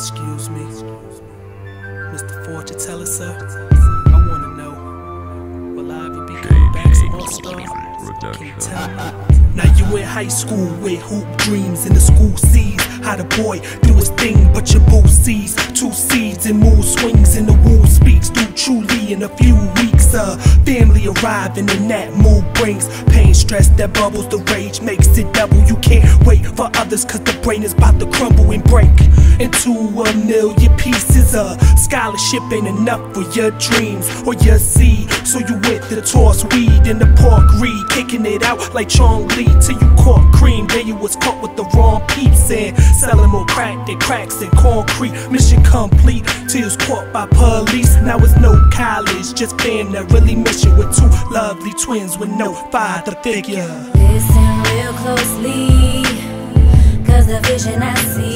Excuse me. Mr. Fortune teller, sir. I wanna know. Will I ever be coming back some more stuff? Can you tell me? Now you in high school with hoop dreams in the school sees how the boy do his thing, but your boo sees two seeds and mood swings and the woo speaks through truly in a few family arriving and that mood brings pain, stress that bubbles, the rage makes it double. You can't wait for others cause the brain is about to crumble and break into a million pieces. A scholarship ain't enough for your dreams or your seed, so you with the toss weed in the park reed, kicking it out like Chong Lee till you caught cream. Then you was caught with the wrong peeps and selling more crack than cracks and concrete. Mission complete till was caught by police. Now it's no college, just fam that really miss you with two lovely twins with no father figure. Listen real closely, cause the vision I see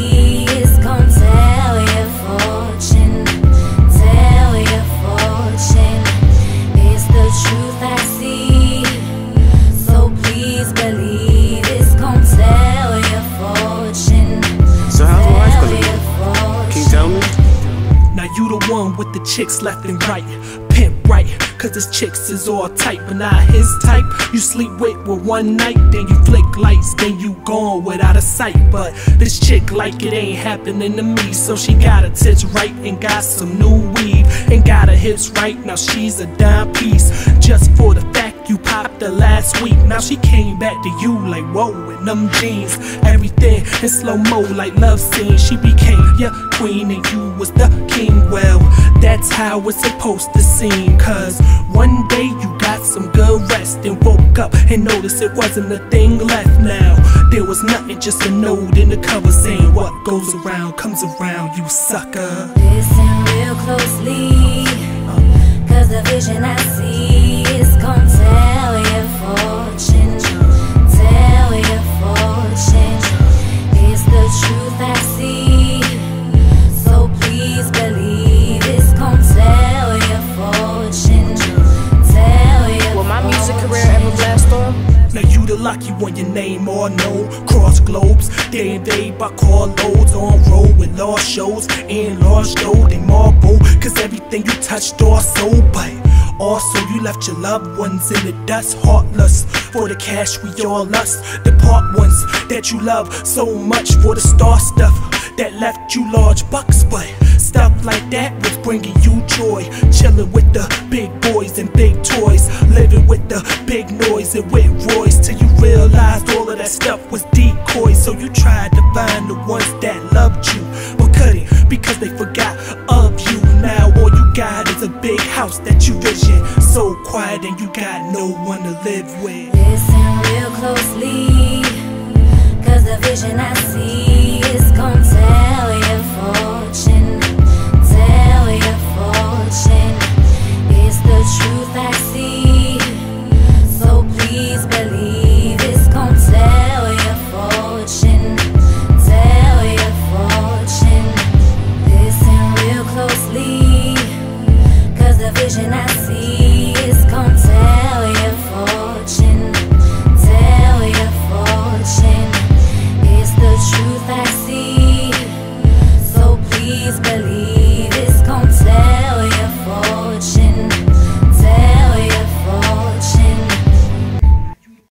chicks left and right. Pimp right, cause his chicks is all tight, but not his type. You sleep with with one night, then you flick lights, then you gone without a sight. But this chick like it ain't happening to me, so she got her tits right and got some new weave and got her hips right. Now she's a dime piece just for the fact you popped her last week. Now she came back to you like whoa in them jeans, everything in slow mo like love scene. She became your queen and you was the king. Well, that's how it's supposed to seem. Cause one day you got some good rest and woke up and noticed it wasn't a thing left now. There was nothing, just a note in the cover saying what goes around comes around, you sucker. Listen real closely, cause the vision I you the lucky one, your name or no Cross globes, they invade by carloads On road with lost shows and lost gold. They marvel, cause everything you touched all sold But also you left your loved ones in the dust Heartless, for the cash we all lust. The part ones that you love so much For the star stuff that left you large bucks But stuff like that was bringing you joy. Chilling with the big boys and big toys Living with the big noise and with Royce. Till you realized all of that stuff was decoy. So you tried to find the ones that loved you But couldn't because they forgot of you. Now all you got is a big house that you vision. So quiet and you got no one to live with. Listen real closely, vision. I